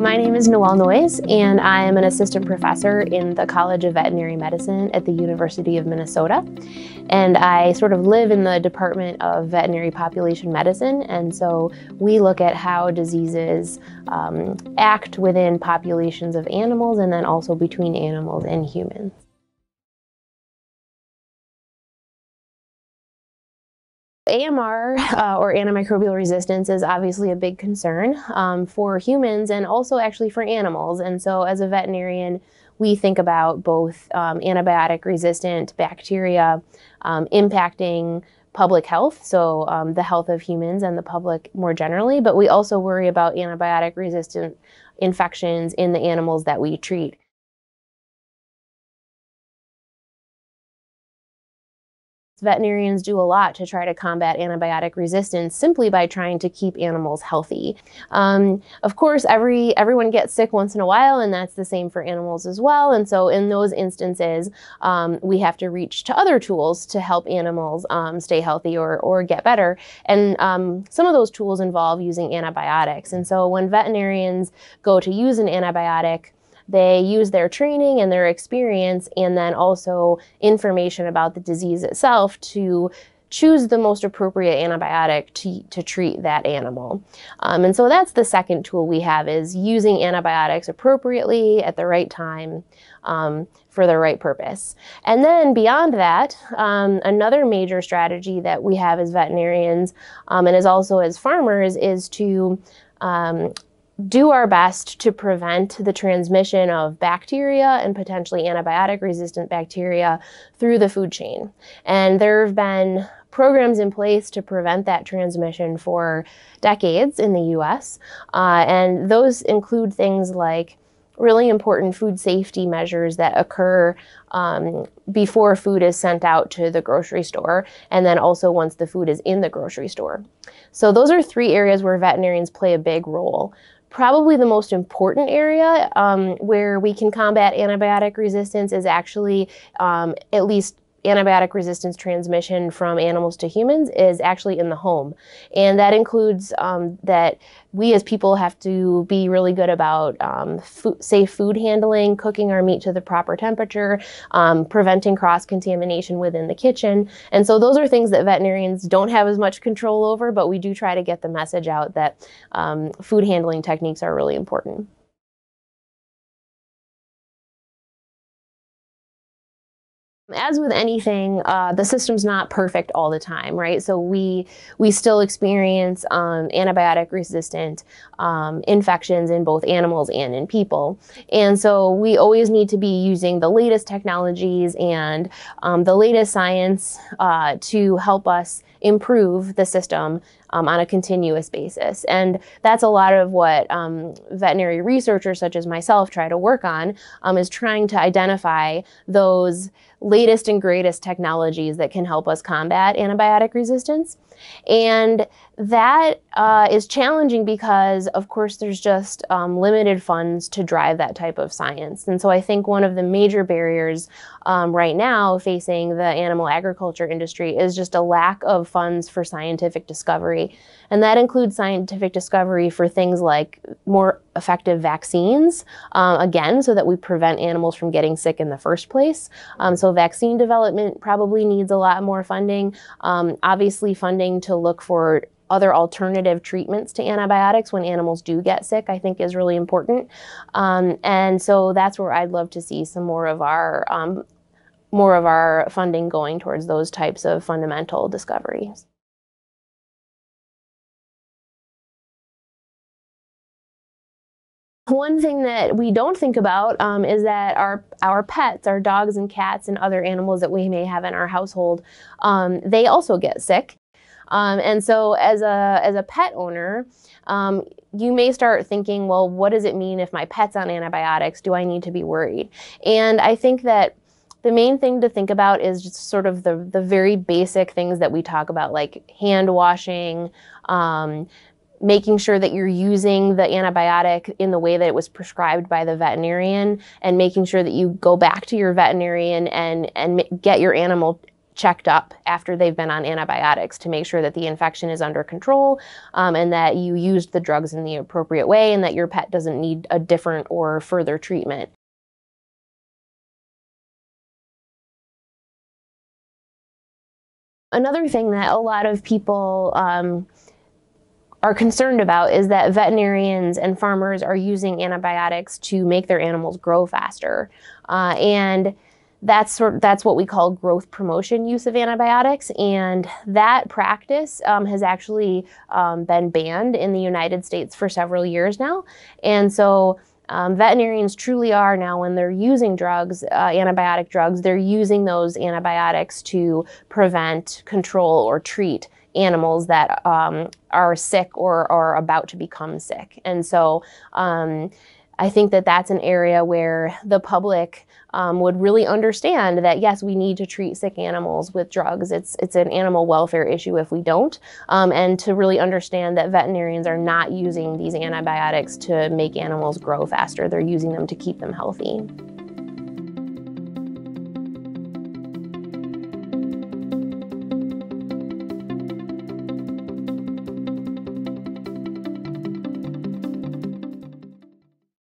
My name is Noelle Noyes, and I am an assistant professor in the College of Veterinary Medicine at the University of Minnesota. And I sort of live in the Department of Veterinary Population Medicine, and so we look at how diseases um, act within populations of animals and then also between animals and humans. AMR uh, or antimicrobial resistance is obviously a big concern um, for humans and also actually for animals. And so, as a veterinarian, we think about both um, antibiotic resistant bacteria um, impacting public health, so um, the health of humans and the public more generally, but we also worry about antibiotic resistant infections in the animals that we treat. Veterinarians do a lot to try to combat antibiotic resistance simply by trying to keep animals healthy. Um, of course, every everyone gets sick once in a while, and that's the same for animals as well. And so, in those instances, um, we have to reach to other tools to help animals um, stay healthy or or get better. And um, some of those tools involve using antibiotics. And so, when veterinarians go to use an antibiotic, they use their training and their experience and then also information about the disease itself to choose the most appropriate antibiotic to, to treat that animal. Um, and so that's the second tool we have is using antibiotics appropriately at the right time um, for the right purpose. And then beyond that, um, another major strategy that we have as veterinarians um, and as also as farmers is to um, do our best to prevent the transmission of bacteria and potentially antibiotic resistant bacteria through the food chain. And there have been programs in place to prevent that transmission for decades in the US. Uh, and those include things like really important food safety measures that occur um, before food is sent out to the grocery store, and then also once the food is in the grocery store. So, those are three areas where veterinarians play a big role probably the most important area um, where we can combat antibiotic resistance is actually um, at least antibiotic resistance transmission from animals to humans is actually in the home. And that includes um, that we as people have to be really good about um, safe food handling, cooking our meat to the proper temperature, um, preventing cross contamination within the kitchen. And so those are things that veterinarians don't have as much control over, but we do try to get the message out that um, food handling techniques are really important. As with anything, uh, the system's not perfect all the time, right? So we we still experience um, antibiotic resistant um, infections in both animals and in people, and so we always need to be using the latest technologies and um, the latest science uh, to help us improve the system um, on a continuous basis. And that's a lot of what um, veterinary researchers such as myself try to work on um, is trying to identify those latest and greatest technologies that can help us combat antibiotic resistance. And that uh, is challenging because, of course, there's just um, limited funds to drive that type of science. And so I think one of the major barriers um, right now facing the animal agriculture industry is just a lack of funds for scientific discovery. And that includes scientific discovery for things like more effective vaccines, um, again, so that we prevent animals from getting sick in the first place. Um, so vaccine development probably needs a lot more funding. Um, obviously, funding to look for other alternative treatments to antibiotics when animals do get sick, I think is really important. Um, and so that's where I'd love to see some more of our um, more of our funding going towards those types of fundamental discoveries. One thing that we don't think about um, is that our our pets, our dogs and cats and other animals that we may have in our household, um, they also get sick. Um, and so as a, as a pet owner, um, you may start thinking, well, what does it mean if my pet's on antibiotics? Do I need to be worried? And I think that the main thing to think about is just sort of the, the very basic things that we talk about, like hand washing, um, making sure that you're using the antibiotic in the way that it was prescribed by the veterinarian, and making sure that you go back to your veterinarian and, and get your animal checked up after they've been on antibiotics to make sure that the infection is under control um, and that you used the drugs in the appropriate way and that your pet doesn't need a different or further treatment. Another thing that a lot of people um, are concerned about is that veterinarians and farmers are using antibiotics to make their animals grow faster. Uh, and that's sort that's what we call growth promotion use of antibiotics, and that practice um, has actually um, been banned in the United States for several years now. And so um, veterinarians truly are now, when they're using drugs, uh, antibiotic drugs, they're using those antibiotics to prevent, control, or treat animals that um, are sick or are about to become sick. And so um, I think that that's an area where the public um, would really understand that yes, we need to treat sick animals with drugs. It's it's an animal welfare issue if we don't, um, and to really understand that veterinarians are not using these antibiotics to make animals grow faster. They're using them to keep them healthy.